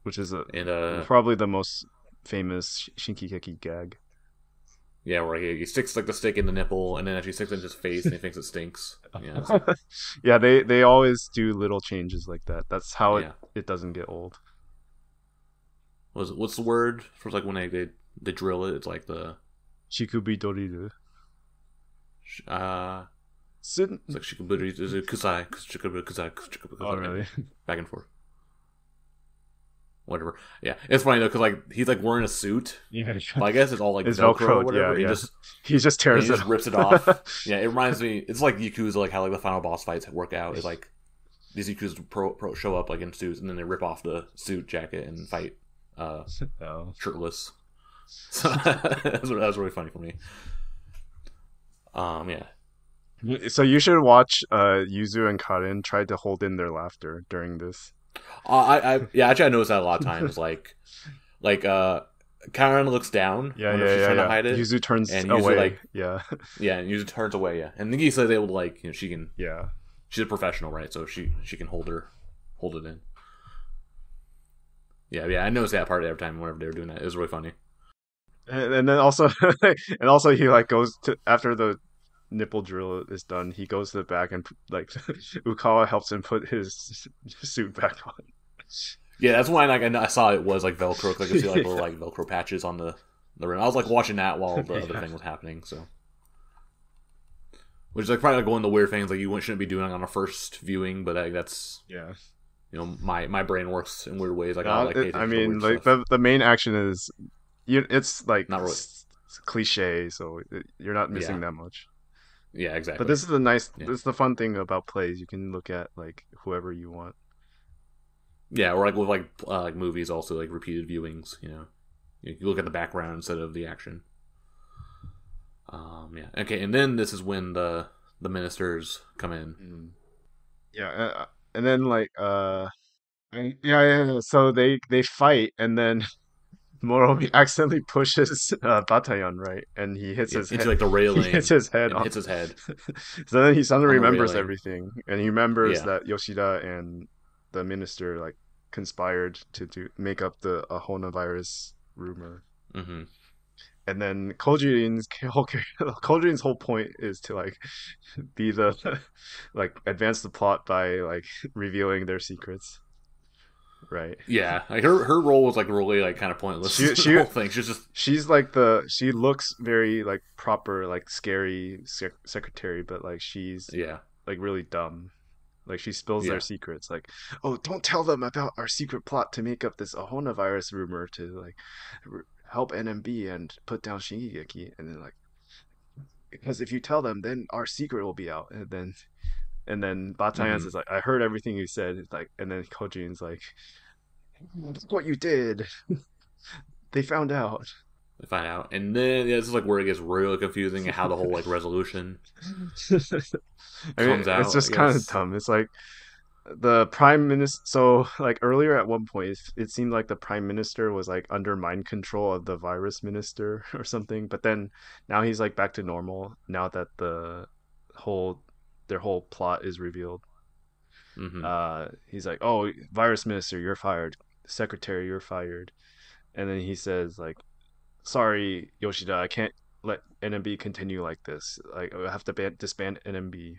B: Which is a,
A: And uh
B: probably the most famous Shinkigeki gag
A: yeah, where he, he sticks like the stick in the nipple and then actually sticks it in his face and he thinks it stinks. Yeah. it's-
B: yeah they they always do little changes like that that's how it
A: yeah.
B: it doesn't get old
A: What's what's the word for like when they they, they drill it? It's like the
B: Chikubi doriru
A: uh
B: Sin-
A: it's like shikaburi is it kusai shikaburi kusai shikaburi
B: oh
A: kusai
B: really
A: back and forth. Whatever. Yeah, it's funny though because like he's like wearing a suit.
B: yeah
A: But I guess it's all like
B: It's
A: Velcro, or whatever.
B: yeah,
A: he
B: yeah.
A: just
B: he just tears
A: he
B: tears
A: just
B: it
A: rips it off. yeah, it reminds me. It's like Yakuza, like how like the final boss fights work out. Is like these Yakuza pro, pro show up like in suits and then they rip off the suit jacket and fight uh
B: oh.
A: shirtless. So that's, that's really funny for me. Um, yeah,
B: So you should watch uh Yuzu and Karen try to hold in their laughter during this.
A: Uh, I, I, yeah, actually, I noticed that a lot of times. Like, like, uh, Karen looks down.
B: Yeah, yeah,
A: she's
B: yeah.
A: trying
B: yeah.
A: to hide it.
B: Yuzu turns
A: and Yuzu,
B: away.
A: like-
B: yeah,
A: Yeah, and usually turns away. Yeah, and Nagisa is able to like, you know, she can.
B: yeah.
A: She's a professional, right? So she she can hold her, hold it in. Yeah, yeah, I noticed that part every time whenever they were doing that. It was really funny.
B: and, and then also and also he like goes to after the nipple drill is done, he goes to the back and like Ukawa helps him put his suit back on.
A: Yeah, that's why like I saw it was like Velcro. Like I see like little like Velcro patches on the the rim. I was like watching that while the other thing was happening. So, which is like probably like one of the weird things like you shouldn't be doing on a first viewing, but like, that's
B: yeah.
A: You know, my my brain works in weird ways. Like,
B: No,
A: I, like,
B: it- I mean, like the the main action is you. It's like
A: Not really.
B: cliche, so it, you're not missing
A: Yeah.
B: that much.
A: Yeah, exactly.
B: But this is the nice.
A: Yeah.
B: This is the fun thing about plays. You can look at like whoever you want.
A: Yeah, or like with like uh, like movies, also like repeated viewings. You know, you look at the background instead of the action. Um, yeah. Okay, and then this is when the the ministers come in.
B: Yeah, uh, and then like uh, yeah, yeah, yeah. So they they fight, and then Moromi accidentally pushes uh, Batayan right, and he hits
A: Yeah,
B: his
A: into
B: head.
A: like the railing.
B: He hits his head on.
A: hits his head.
B: so then he suddenly remembers everything, and he remembers
A: Yeah.
B: that Yoshida and the minister like conspired to do make up the Ahona virus rumor.
A: hmm
B: And then Kojirin's whole Kojirin's whole point is to like be the like advance the plot by like revealing their secrets, right?
A: Yeah, like her her role was like really like kind of pointless.
B: She- she-
A: whole thing. She's just
B: She's like the she looks very like proper like scary sec- secretary, but like she's
A: yeah,
B: like really dumb. Like she spills
A: Yeah.
B: their secrets. Like, oh, don't tell them about our secret plot to make up this Ahona virus rumor to like r- help NMB and put down Shingeki. And then like, because if you tell them, then our secret will be out. And then, and then Batayan's
A: Mhm.
B: is like, I heard everything you said. It's like, and then Kojin's like, look what you did. they found out.
A: they find out, and then yeah, this is like where it gets really confusing and how the whole like resolution.
B: I mean,
A: Comes out,
B: it's just kind of dumb. It's like the prime minister. So, like earlier at one point, it, it seemed like the prime minister was like under mind control of the virus minister or something. But then now he's like back to normal. Now that the whole their whole plot is revealed.
A: hmm
B: Uh, he's like, "Oh, virus minister, you're fired. Secretary, you're fired." And then he says like, "Sorry, Yoshida, I can't let NMB continue like this. Like, I have to ban- disband NMB."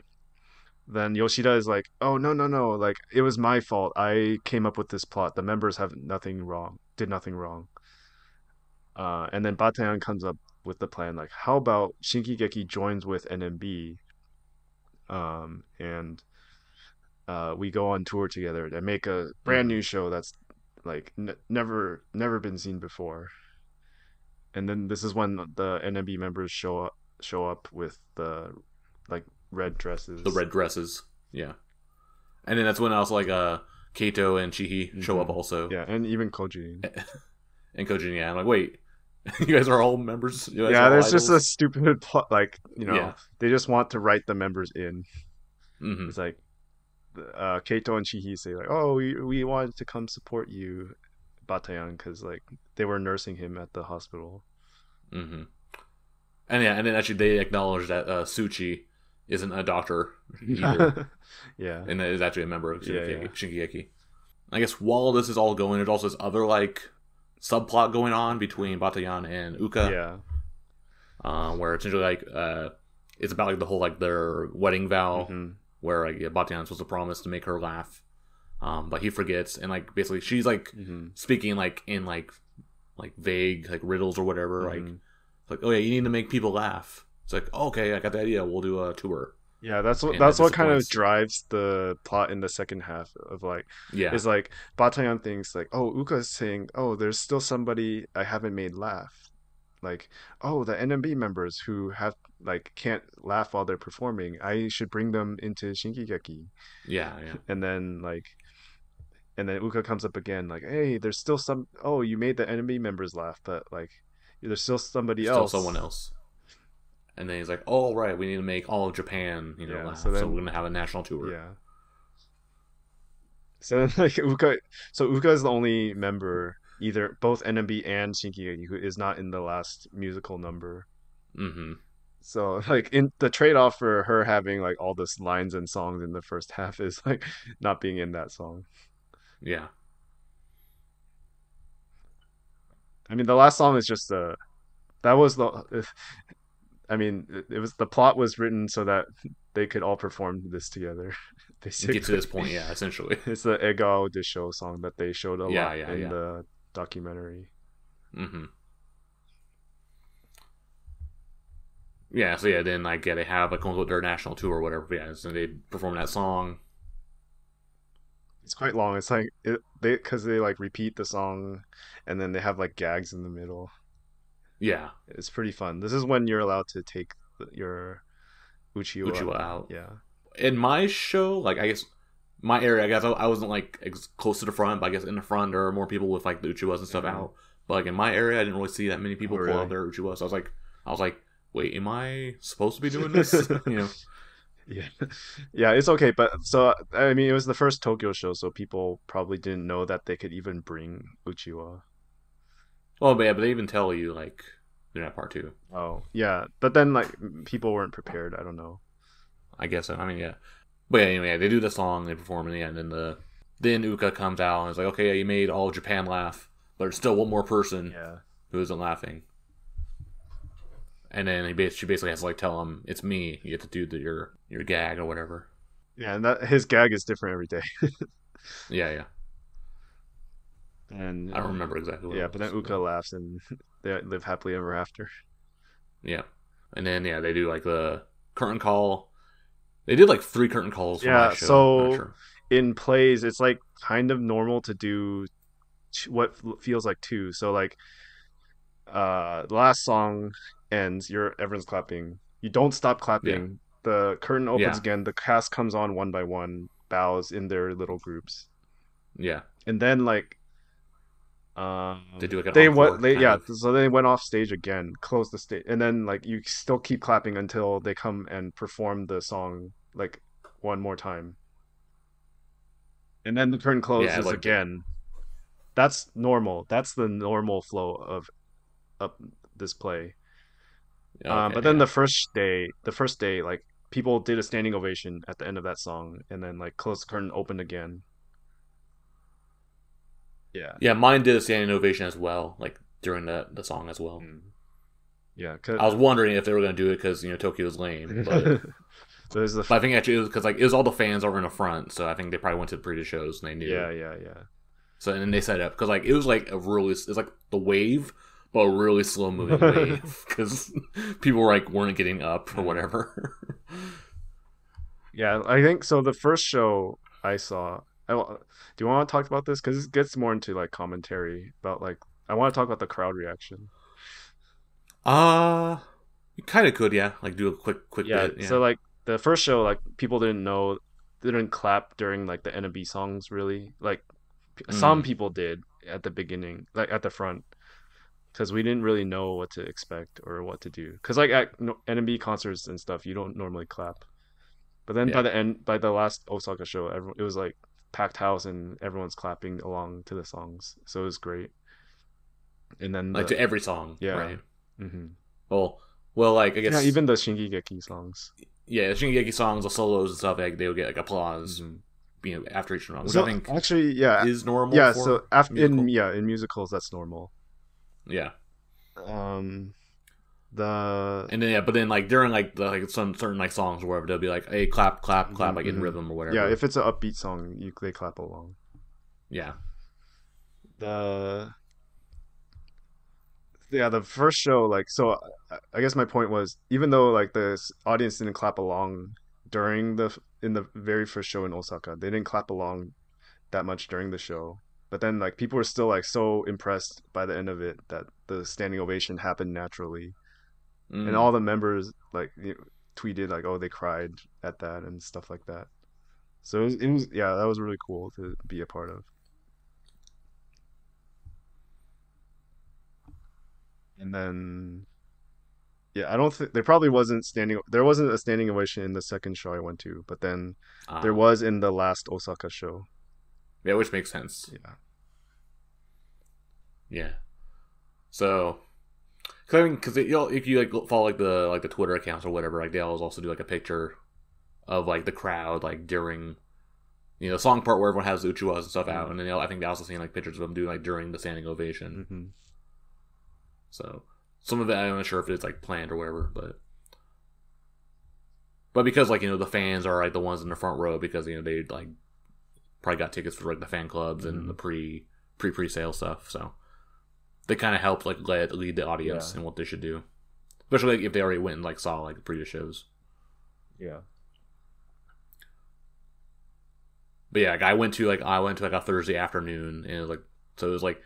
B: Then Yoshida is like, "Oh no, no, no! Like, it was my fault. I came up with this plot. The members have nothing wrong. Did nothing wrong." Uh, and then Batayan comes up with the plan like, "How about Shinkigeki joins with NMB?" Um, and uh, we go on tour together and make a brand new show that's like n- never never been seen before. And then this is when the NMB members show up show up with the like red dresses.
A: The red dresses, yeah, and then that's when also like uh Kato and Chihi show up
B: Mhm.
A: also,
B: Yeah, and even Koji.
A: and Kojin. Yeah, I'm like, wait, you guys are all members.
B: Yeah, there's just a stupid plot. Like you know,
A: Yeah.
B: they just want to write the members in.
A: Mhm.
B: It's like uh, Kato and Chihi say like, "Oh, we we wanted to come support you, Batayan, because like they were nursing him at the hospital."
A: hmm And yeah, and then actually they acknowledge that uh, Suchi isn't a doctor either,
B: yeah.
A: and is actually a member of
B: Yeah, yeah.
A: Shinkigeki. I guess while this is all going, there's also this other like subplot going on between Batayan and Uka,
B: yeah.
A: um, where essentially like uh, it's about like the whole like their wedding vow,
B: Mhm.
A: where like yeah, Batayan's supposed to promise to make her laugh, um, but he forgets, and like basically she's like
B: Mhm.
A: speaking like in like like vague like riddles or whatever, like
B: Mhm.
A: like oh yeah, you need to make people laugh. It's like okay, I got the idea. We'll do a tour.
B: Yeah, that's what that's what kind of drives the plot in the second half of like
A: Yeah,
B: is like Batayan thinks like, oh, Uka's saying, oh, there's still somebody I haven't made laugh. Like, oh, the NMB members who have like can't laugh while they're performing. I should bring them into Shinkigeki.
A: yeah, yeah.
B: And then like and then Uka comes up again like, hey, there's still some oh, you made the NMB members laugh, but like there's still somebody else.
A: Still
B: else.
A: someone else. And then he's like, "Oh right, we need to make all of Japan, you know,
B: Yeah,
A: laugh.
B: so
A: So, we're gonna have a national tour."
B: Yeah. So then, like Uka, so Uka is the only member, either both NMB and Shinkigeki, who is not in the last musical number.
A: hmm
B: So like in the trade-off for her having like all this lines and songs in the first half is like not being in that song.
A: Yeah.
B: I mean, the last song is just a that was the. I mean, it was the plot was written so that they could all perform this together.
A: Basically. Get to this point, yeah. Essentially,
B: it's the Egao de Show song that they showed a yeah, lot yeah, in yeah. the documentary.
A: Mm-hmm. Yeah, so yeah, then like yeah, they have like their national tour or whatever. Yeah, so they perform that song.
B: It's quite long. It's like it, they because they like repeat the song, and then they have like gags in the middle.
A: Yeah,
B: it's pretty fun. This is when you're allowed to take your Uchiwa,
A: Uchiwa out.
B: Yeah.
A: In my show, like I guess my area, I guess I, wasn't like close to the front, but I guess in the front there are more people with like the Uchiwas and stuff mm-hmm. out. But like in my area, I didn't really see that many people oh, really? pull out their Uchiwas. So I was like, I was like, wait, am I supposed to be doing this? you know.
B: Yeah, yeah, it's okay. But so I mean, it was the first Tokyo show, so people probably didn't know that they could even bring Uchiwa.
A: Oh, but yeah, but they even tell you like they're not part two.
B: Oh, yeah, but then like people weren't prepared. I don't know.
A: I guess so. I mean, yeah, but yeah, anyway, they do the song, they perform in the end, and the then Uka comes out and is like, okay, yeah, you made all Japan laugh, but there's still one more person
B: yeah.
A: who isn't laughing. And then he basically, she basically has to like tell him it's me. You get to do the, your your gag or whatever.
B: Yeah, and that his gag is different every day.
A: yeah, yeah.
B: And
A: I don't remember exactly.
B: yeah, but then Uka laughs and they live happily ever after.
A: Yeah, and then yeah, they do like the curtain call. They did like three curtain calls.
B: Yeah, so sure. in plays, it's like kind of normal to do what feels like two. So like, uh, the last song ends, you're everyone's clapping. You don't stop clapping. Yeah. The curtain opens yeah. again. The cast comes on one by one, bows in their little groups.
A: Yeah,
B: and then like um,
A: they do like
B: they went they, yeah of. so they went off stage again closed the stage and then like you still keep clapping until they come and perform the song like one more time. And then the curtain closes yeah, like again. That's normal. That's the normal flow of up this play. Okay, um, but then yeah. the first day the first day like people did a standing ovation at the end of that song and then like closed the curtain opened again yeah.
A: Yeah, mine did a standing ovation as well, like during the the song as well. Mm.
B: Yeah,
A: I was wondering if they were going to do it because you know Tokyo's lame, but, but I think actually it was because like it was all the fans over in the front, so I think they probably went to the previous shows and they knew.
B: Yeah, yeah, yeah.
A: So and then they set up because like it was like a really it's like the wave, but a really slow moving wave because people were like weren't getting up or whatever.
B: yeah, I think so. The first show I saw, I, do you want to talk about this because it gets more into like commentary about like I want to talk about the crowd reaction.
A: Uh you kind of could, yeah. Like do a quick, quick
B: yeah,
A: bit.
B: Yeah. So like the first show, like people didn't know, didn't clap during like the NMB songs. Really, like mm. some people did at the beginning, like at the front, because we didn't really know what to expect or what to do. Because like at NMB concerts and stuff, you don't normally clap. But then yeah. by the end, by the last Osaka show, everyone, it was like packed house and everyone's clapping along to the songs. So it was great. And then
A: like
B: the,
A: to every song,
B: yeah.
A: Right.
B: Mm-hmm.
A: Well, well, like I guess
B: yeah, even the Shingeki songs.
A: Yeah, the Shingeki songs, the solos and stuff, like they would get like applause. Mm-hmm. You know, after each song, which
B: so,
A: I think
B: actually, yeah,
A: is normal.
B: Yeah, so after in yeah in musicals that's normal.
A: Yeah.
B: Um, the
A: and then yeah, but then like during like the like some certain like songs or whatever, they'll be like, "Hey, clap, clap, clap," mm-hmm. like in mm-hmm. rhythm or whatever.
B: Yeah, if it's an upbeat song, you they clap along.
A: Yeah.
B: The yeah the first show like so I guess my point was even though like the audience didn't clap along during the in the very first show in Osaka, they didn't clap along that much during the show. But then like people were still like so impressed by the end of it that the standing ovation happened naturally mm. and all the members like you know, tweeted like, "Oh, they cried at that" and stuff like that. So it was, it was, yeah, that was really cool to be a part of. And then, yeah, I don't think there probably wasn't standing. There wasn't a standing ovation in the second show I went to, but then ah. there was in the last Osaka show.
A: Yeah, which makes sense.
B: Yeah.
A: Yeah. So Cause I mean, because you know, if you like follow like the like the Twitter accounts or whatever, like they always also do like a picture of like the crowd like during you know the song part where everyone has the uchiwas and stuff out, and then you know, I think they also seen like pictures of them doing like during the standing ovation.
B: Mm-hmm.
A: So some of it I'm not sure if it's like planned or whatever, but but because like you know the fans are like the ones in the front row because you know they like probably got tickets for like the fan clubs and
B: Mhm.
A: the pre pre pre sale stuff, so they kind of help like lead lead the audience
B: Yeah.
A: in what they should do, especially like, if they already went and like saw like the previous shows.
B: Yeah.
A: But yeah, like, I went to like I went to like a Thursday afternoon, and it was like so it was like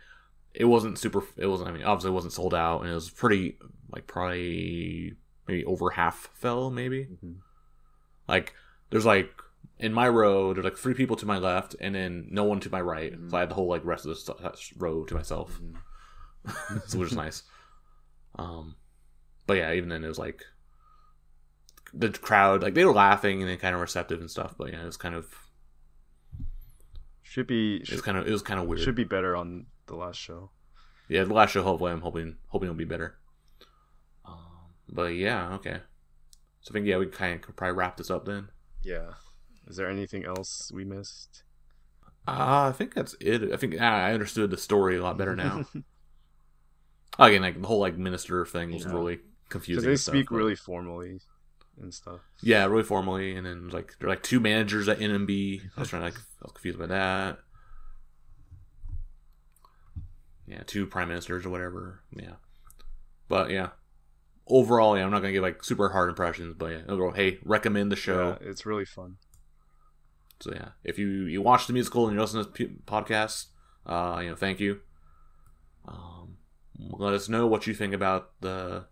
A: it wasn't super. It wasn't. I mean, obviously, it wasn't sold out, and it was pretty like probably maybe over half fell, maybe.
B: Mhm.
A: Like there's like in my row, there's like three people to my left, and then no one to my right.
B: Mhm.
A: So I had the whole like rest of the row to myself,
B: Mhm.
A: So which is nice. Um, but yeah, even then it was like the crowd, like they were laughing and they kind of receptive and stuff. But yeah, it was kind of
B: Should be
A: it was kind of it was kind of weird.
B: should be better on the last show.
A: yeah, the last show. Hopefully, I'm hoping hoping it'll be better. Um, but yeah, okay. So I think yeah, we kind of could probably wrap this up then.
B: Yeah. Is there anything else we missed?
A: Uh, I think that's it. I think ah, I understood the story a lot better now. Again, like the whole like minister thing was
B: Yeah.
A: really confusing.
B: they
A: stuff,
B: speak
A: but-
B: really formally and stuff.
A: yeah, really formally, and then like they're like two managers at NMB. I was trying to like I was confused by that. Yeah, two prime ministers or whatever. Yeah, but yeah, overall, yeah, I'm not gonna give like super hard impressions, but yeah, overall, hey, recommend the show.
B: Yeah, it's really fun.
A: So yeah, if you you watch the musical and you listen to this p- podcast, uh, you know, thank you. Um, let us know what you think about the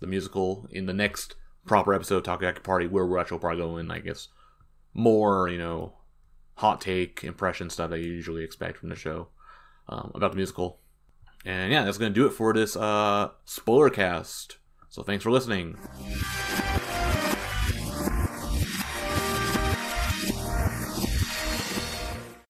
A: the musical in the next proper episode of Takoyaki Party, where we're actually probably going, I guess, more you know, hot take impression stuff that you usually expect from the show um, about the musical. And yeah, that's gonna do it for this uh spoiler cast. So thanks for listening.